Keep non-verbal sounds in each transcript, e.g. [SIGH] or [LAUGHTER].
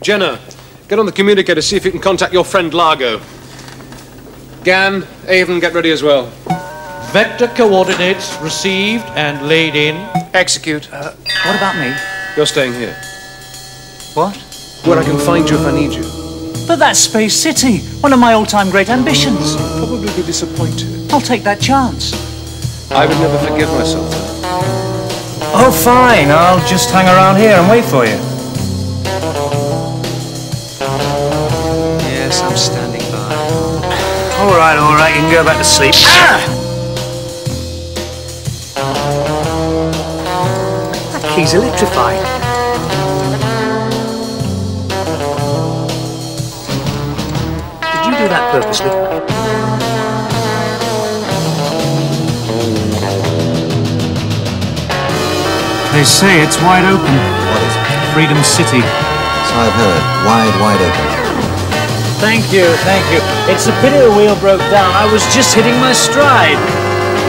Jenna, get on the communicator, see if you can contact your friend Largo. Gan, Avon, get ready as well. Vector coordinates received and laid in. Execute. Uh, what about me? You're staying here. What? Where I can find you if I need you. But that's Space City, one of my all-time great ambitions. You'll probably be disappointed. I'll take that chance. I would never forgive myself. Oh, fine. I'll just hang around here and wait for you. All right, all right. You can go back to sleep. Ah! That key's electrified. Did you do that purposely? They say it's wide open. What is it? Freedom City. So I've heard. Wide, wide open. Thank you, thank you. It's a pity the wheel broke down. I was just hitting my stride.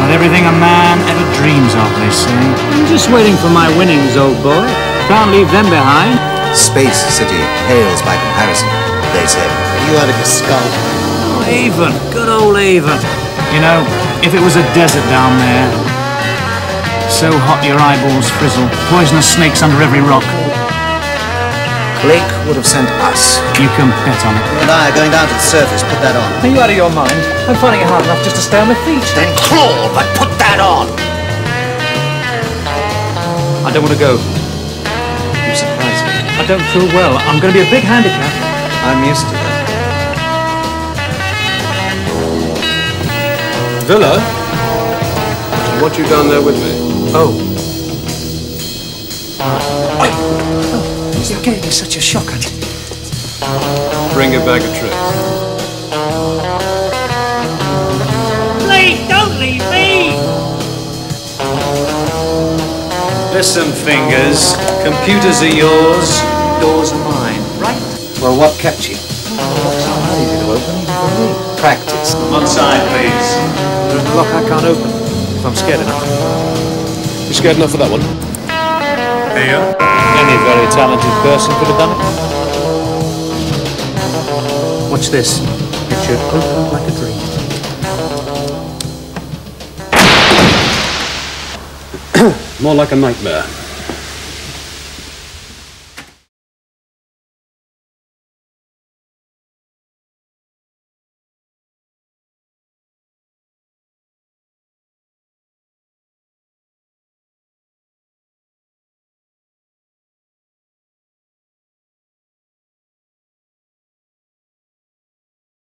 Not everything a man ever dreams of, they say. I'm just waiting for my winnings, old boy. Can't leave them behind. Space City pales by comparison, they say. You out of your skull. Oh, Avon. Good old Avon. You know, if it was a desert down there, so hot your eyeballs frizzle, poisonous snakes under every rock, Blake would have sent us. you can bet on it. And I are going down to the surface. Put that on. Are you out of your mind? I'm finding it hard enough just to stay on my feet. Then crawl, but put that on. I don't want to go. You surprise me. I don't feel well. I'm going to be a big handicap. I'm used to that. Vila? What want you down there with me. Oh. You gave me such a shock. Bring your bag of tricks. Please don't leave me! Listen, fingers. Computers are yours, doors are mine. Right? Well, what kept you? Lock's not easy to open, Practice. One side, please. There's a lock I can't open. If I'm scared enough. You scared enough for that one? Here. Any very talented person could have done it. Watch this. It should open like a dream. [CLEARS THROAT] More like a nightmare.